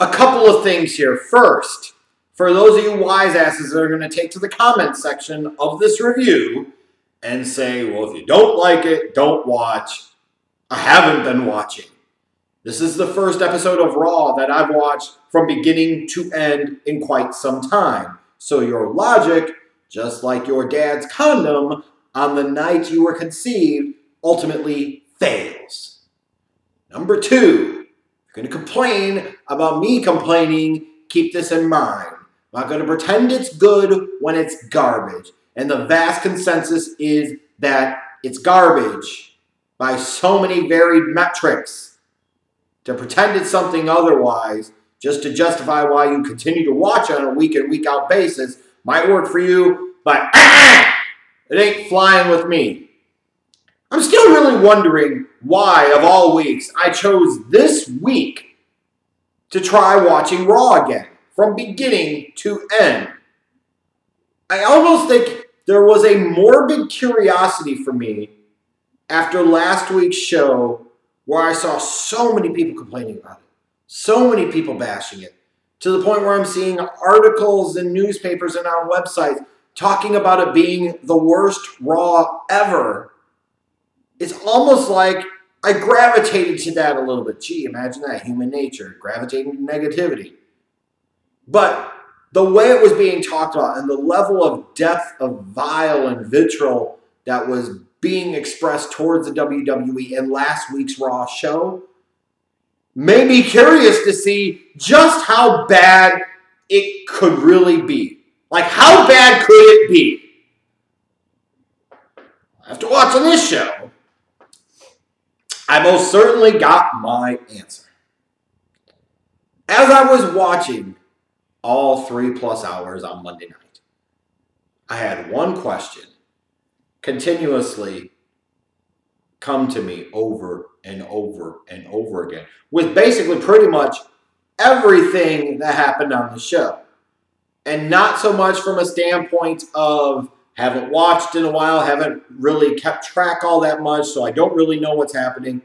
a couple of things here. First, for those of you wise asses that are going to take to the comment section of this review and say, well, if you don't like it, don't watch. I haven't been watching. This is the first episode of Raw that I've watched from beginning to end in quite some time. So your logic, just like your dad's condom on the night you were conceived, ultimately fails. Number two, you're going to complain about me complaining, keep this in mind. I'm not going to pretend it's good when it's garbage. And the vast consensus is that it's garbage by so many varied metrics. To pretend it's something otherwise, just to justify why you continue to watch on a week in, week out basis, might work for you, but it ain't flying with me. I'm still really wondering why, of all weeks, I chose this week to try watching Raw again, from beginning to end. I almost think there was a morbid curiosity for me after last week's show where I saw so many people complaining about it, so many people bashing it, to the point where I'm seeing articles in newspapers and on websites talking about it being the worst Raw ever. It's almost like I gravitated to that a little bit. Gee, imagine that human nature, gravitating to negativity. But the way it was being talked about and the level of depth of vile and vitriol that was being expressed towards the WWE in last week's Raw show made me curious to see just how bad it could really be. Like, how bad could it be? After watching this show, I most certainly got my answer. As I was watching all three plus hours on Monday night, I had one question continuously come to me over and over and over again with basically pretty much everything that happened on the show. And not so much from a standpoint of haven't watched in a while, haven't really kept track all that much, so I don't really know what's happening.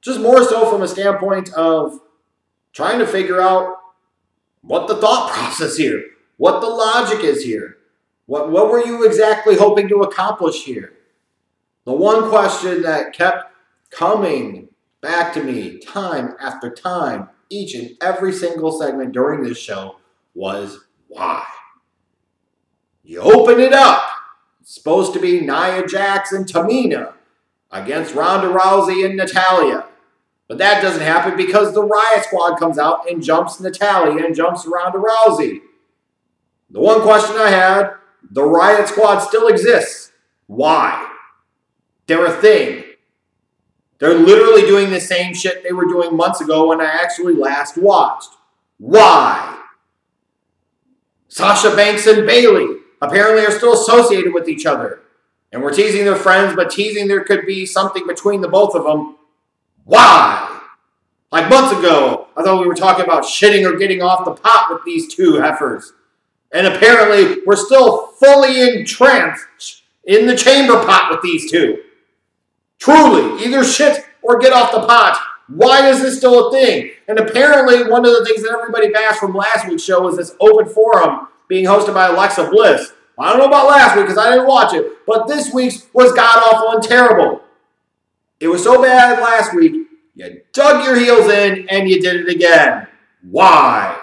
Just more so from a standpoint of trying to figure out what the thought process here, what the logic is here. What, what were you exactly hoping to accomplish here? The one question that kept coming back to me time after time, each and every single segment during this show was why? You open it up. It's supposed to be Nia Jax and Tamina against Ronda Rousey and Natalya. But that doesn't happen because the Riot Squad comes out and jumps Natalya and jumps Ronda Rousey. The one question I had the Riot Squad still exists. Why? They're a thing. They're literally doing the same shit they were doing months ago when I actually last watched. Why? Sasha Banks and Bayley apparently are still associated with each other. And we're teasing their friends, but teasing there could be something between the both of them. Why? Like months ago, I thought we were talking about shitting or getting off the pot with these two heifers. And apparently, we're still fully entranced in the chamber pot with these two. Truly, either shit or get off the pot. Why is this still a thing? And apparently, one of the things that everybody bashed from last week's show was this open forum being hosted by Alexa Bliss. I don't know about last week because I didn't watch it, but this week's was god awful and terrible. It was so bad last week, you dug your heels in and you did it again. Why?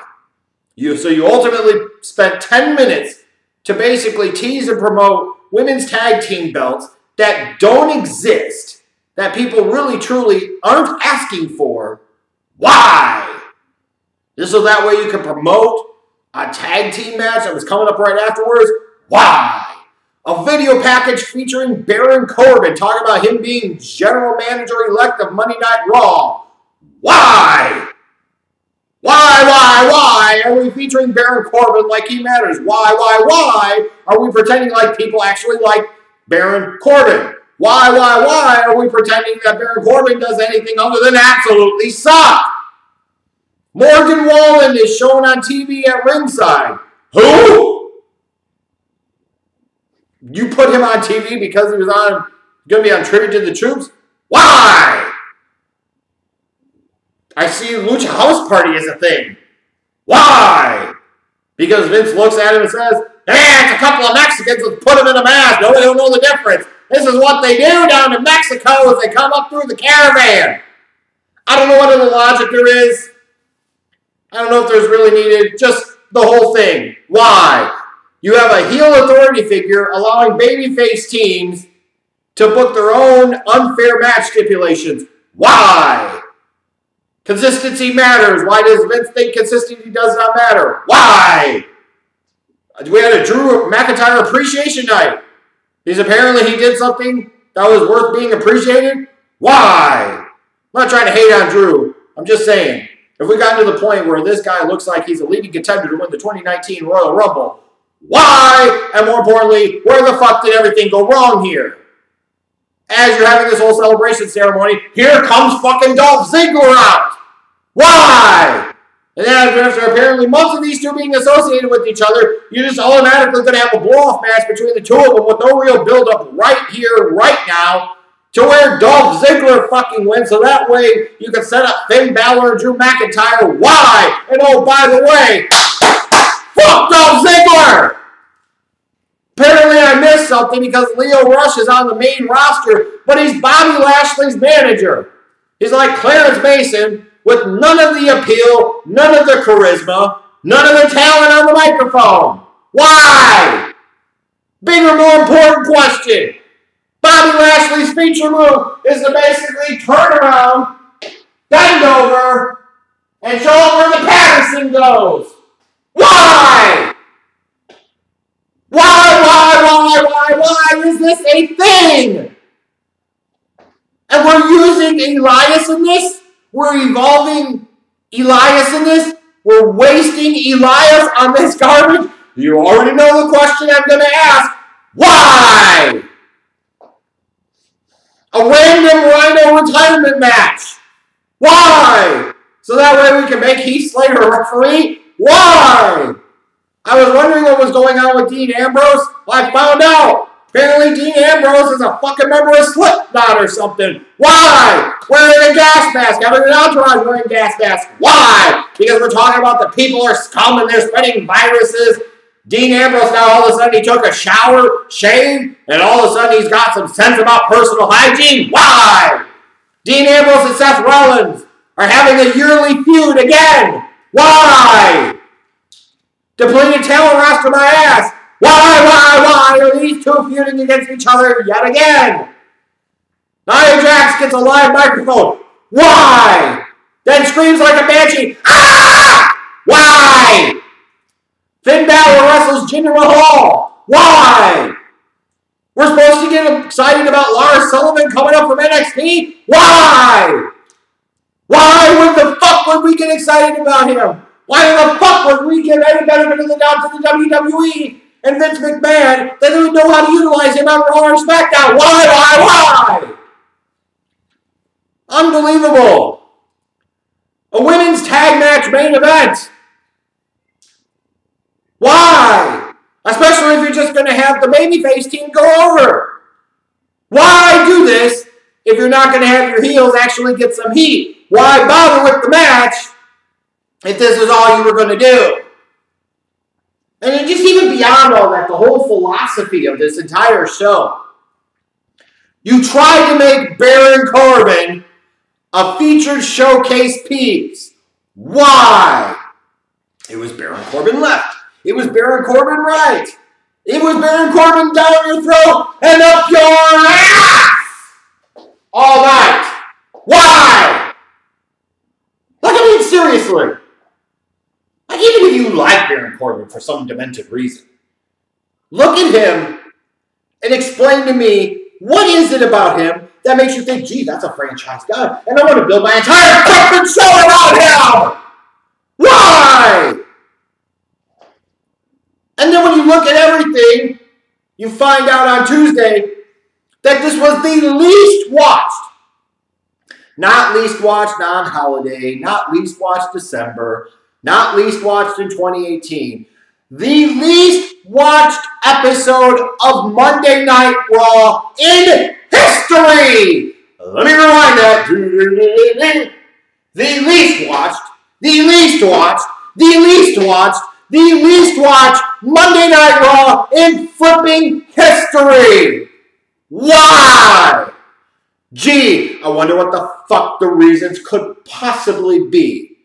You, so you ultimately spent 10 minutes to basically tease and promote women's tag team belts that don't exist, that people really truly aren't asking for. Why? Just so that way you can promote a tag team match that was coming up right afterwards. Why? A video package featuring Baron Corbin talking about him being general manager elect of Monday Night Raw. Why? Why, why, why are we featuring Baron Corbin like he matters? Why, why, why are we pretending like people actually like Baron Corbin? Why, why, why are we pretending that Baron Corbin does anything other than absolutely suck? Morgan Wallen is shown on TV at ringside. Who? You put him on TV because he was on going to be on Tribute to the Troops? Why? I see Lucha House Party as a thing. Why? Because Vince looks at him and says, Hey, it's a couple of Mexicans. Let's put them in a mask. Nobody will know the difference. This is what they do down in Mexico as they come up through the caravan. I don't know what other logic there is. I don't know if there's really needed. Just the whole thing. Why? You have a heel authority figure allowing babyface teams to book their own unfair match stipulations. Why? Consistency matters. Why does Vince think consistency does not matter? Why? We had a Drew McIntyre appreciation night. Because apparently he did something that was worth being appreciated. Why? I'm not trying to hate on Drew. I'm just saying, if we got to the point where this guy looks like he's a leading contender to win the 2019 Royal Rumble, why? And more importantly, where the fuck did everything go wrong here? As you're having this whole celebration ceremony, here comes fucking Dolph Ziggler out. Why? And then after apparently months of these two being associated with each other, you're just automatically going to have a blow-off match between the two of them with no real build-up right here, right now, to where Dolph Ziggler fucking wins. So that way you can set up Finn Balor and Drew McIntyre. Why? And oh, by the way, fuck Dolph Ziggler! Apparently I missed something because Lio Rush is on the main roster, but he's Bobby Lashley's manager. He's like Clarence Mason with none of the appeal, none of the charisma, none of the talent on the microphone. Why? Bigger, more important question. Bobby Lashley's feature move is to basically turn around, bend over, and show where the Patterson goes. Why? Why, why, why, why, why is this a thing? And we're using Elias in this? We're evolving Elias in this? We're wasting Elias on this garbage? You already know the question I'm going to ask. Why? A random Rhino retirement match. Why? So that way we can make Heath Slater a referee? Why? I was wondering what was going on with Dean Ambrose. I found out. Apparently, Dean Ambrose is a fucking member of Slipknot or something. Why? Wearing a gas mask. Having an entourage wearing gas masks. Why? Because we're talking about the people are scum and they're spreading viruses. Dean Ambrose now all of a sudden he took a shower, shaved, and all of a sudden he's got some sense about personal hygiene. Why? Dean Ambrose and Seth Rollins are having a yearly feud again. Why? Depleted talent roster my ass. Why, why, why are these two feuding against each other yet again? Nia Jax gets a live microphone. Why? Then screams like a banshee. Wrestles Jinder Mahal. Why? We're supposed to get excited about Lars Sullivan coming up from NXT? Why? Why would the fuck would we get excited about him? Why the fuck would we give any benefit of the doubt to the WWE and Vince McMahon that they would know how to utilize him on Raw or SmackDown? Why, why, why? Unbelievable. A women's tag match main event. Why? Especially if you're just going to have the babyface team go over. Why do this if you're not going to have your heels actually get some heat? Why bother with the match if this is all you were going to do? And then just even beyond all that, the whole philosophy of this entire show. You tried to make Baron Corbin a featured showcase piece. Why? It was Baron Corbin left. It was Baron Corbin right. It was Baron Corbin down your throat and up your ass all night. Why? Like, I mean, seriously. Like, even if you like Baron Corbin for some demented reason, look at him and explain to me what is it about him that makes you think, gee, that's a franchise guy, and I want to build my entire fucking show around him. Why? And then when you look at everything, you find out on Tuesday that this was the least watched. Not least watched on holiday, not least watched December, not least watched in 2018. The least watched episode of Monday Night Raw in history. Let me rewind that. The least watched, the least watched, the least watched, the least watched Monday Night Raw in flipping history. Why? Gee, I wonder what the fuck the reasons could possibly be.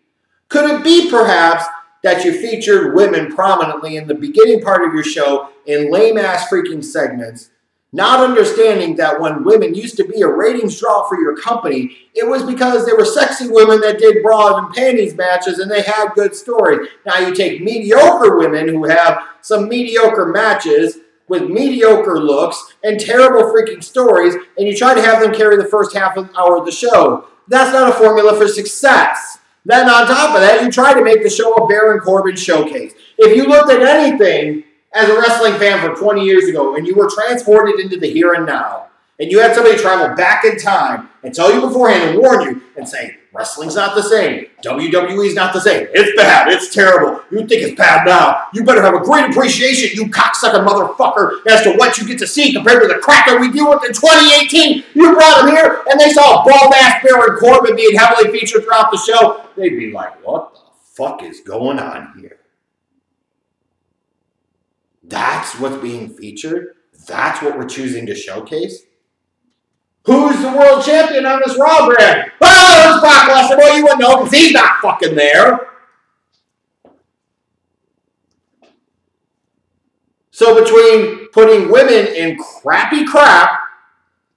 Could it be perhaps that you featured women prominently in the beginning part of your show in lame ass freaking segments, not understanding that when women used to be a ratings draw for your company, it was because they were sexy women that did bras and panties matches and they had good stories. Now you take mediocre women who have some mediocre matches with mediocre looks and terrible freaking stories, and you try to have them carry the first half of hour of the show. That's not a formula for success. Then on top of that, you try to make the show a Baron Corbin showcase. If you looked at anything as a wrestling fan from 20 years ago and you were transported into the here and now, and you had somebody travel back in time and tell you beforehand and warn you and say, wrestling's not the same, WWE's not the same, it's bad, it's terrible, you think it's bad now, you better have a great appreciation, you cocksucker motherfucker, as to what you get to see compared to the crap that we deal with in 2018. You brought them here and they saw a bald-ass Baron Corbin being heavily featured throughout the show. They'd be like, what the fuck is going on here? That's what's being featured? That's what we're choosing to showcase? Who's the world champion on this Raw brand? Oh, it's Brock Lesnar. Well, you wouldn't know because he's not fucking there. So between putting women in crappy crap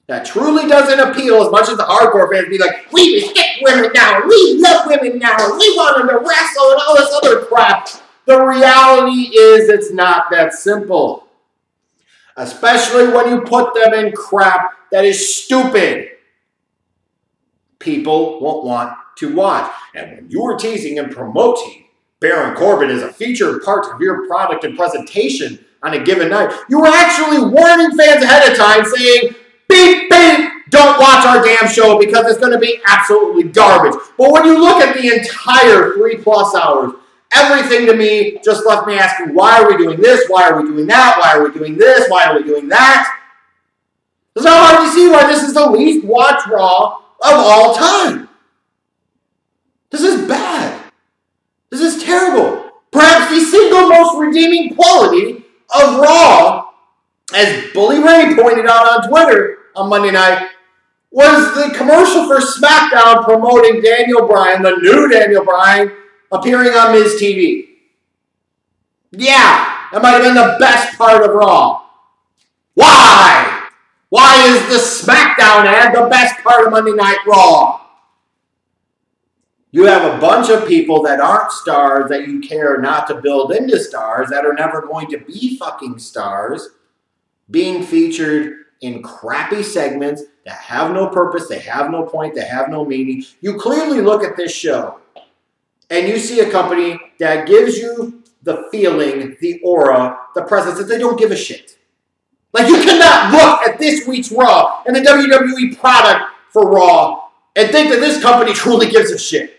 that truly doesn't appeal as much as the hardcore fans be like, we respect women now, we love women now, we want them to wrestle and all this other crap. The reality is it's not that simple. Especially when you put them in crap that is stupid. People won't want to watch. And when you are teasing and promoting Baron Corbin as a featured part of your product and presentation on a given night, you were actually warning fans ahead of time saying, beep, beep, don't watch our damn show because it's going to be absolutely garbage. But when you look at the entire three plus hours, everything to me just left me asking, why are we doing this? Why are we doing that? Why are we doing this? Why are we doing that? It's not hard to see why this is the least watched Raw of all time. This is bad. This is terrible. Perhaps the single most redeeming quality of Raw, as Bully Ray pointed out on Twitter on Monday night, was the commercial for SmackDown promoting Daniel Bryan, the new Daniel Bryan, appearing on Miz TV. Yeah, that might have been the best part of Raw. Why? Why is the SmackDown ad the best part of Monday Night Raw? You have a bunch of people that aren't stars that you care not to build into stars that are never going to be fucking stars being featured in crappy segments that have no purpose, they have no point, they have no meaning. You clearly look at this show and you see a company that gives you the feeling, the aura, the presence that they don't give a shit. Like, you cannot look at this week's Raw and the WWE product for Raw and think that this company truly gives a shit.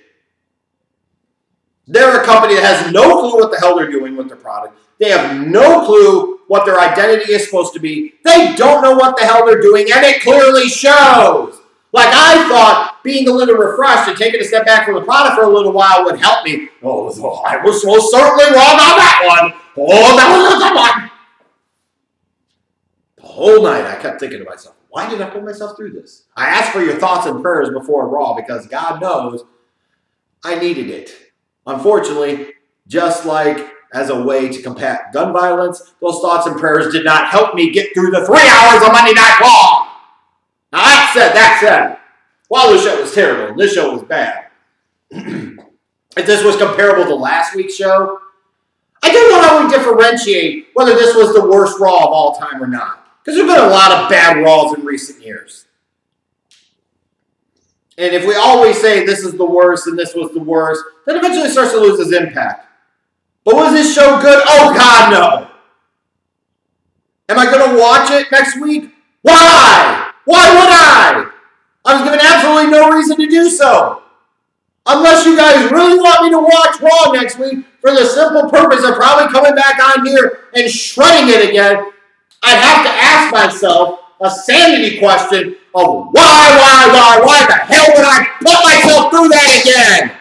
They're a company that has no clue what the hell they're doing with their product. They have no clue what their identity is supposed to be. They don't know what the hell they're doing, and it clearly shows. Like I thought being a little refreshed and taking a step back from the product for a little while would help me. Oh, I was most certainly wrong on that one. Oh, that was a good one The whole night I kept thinking to myself, why did I put myself through this? I asked for your thoughts and prayers before Raw because God knows I needed it. Unfortunately, just like as a way to combat gun violence, those thoughts and prayers did not help me get through the three hours of Monday Night Raw. That said, that said, while this show was terrible, this show was bad. if this was comparable to last week's show, I don't know how we differentiate whether this was the worst Raw of all time or not. Because there have been a lot of bad Raws in recent years. And if we always say this is the worst and this was the worst, then eventually it starts to lose its impact. But was this show good? Oh, God, no. Am I going to watch it next week? Why? Why would I? I was given absolutely no reason to do so. Unless you guys really want me to watch Raw next week for the simple purpose of probably coming back on here and shredding it again I have to ask myself a sanity question of why, why, why, why the hell would I put myself through that again?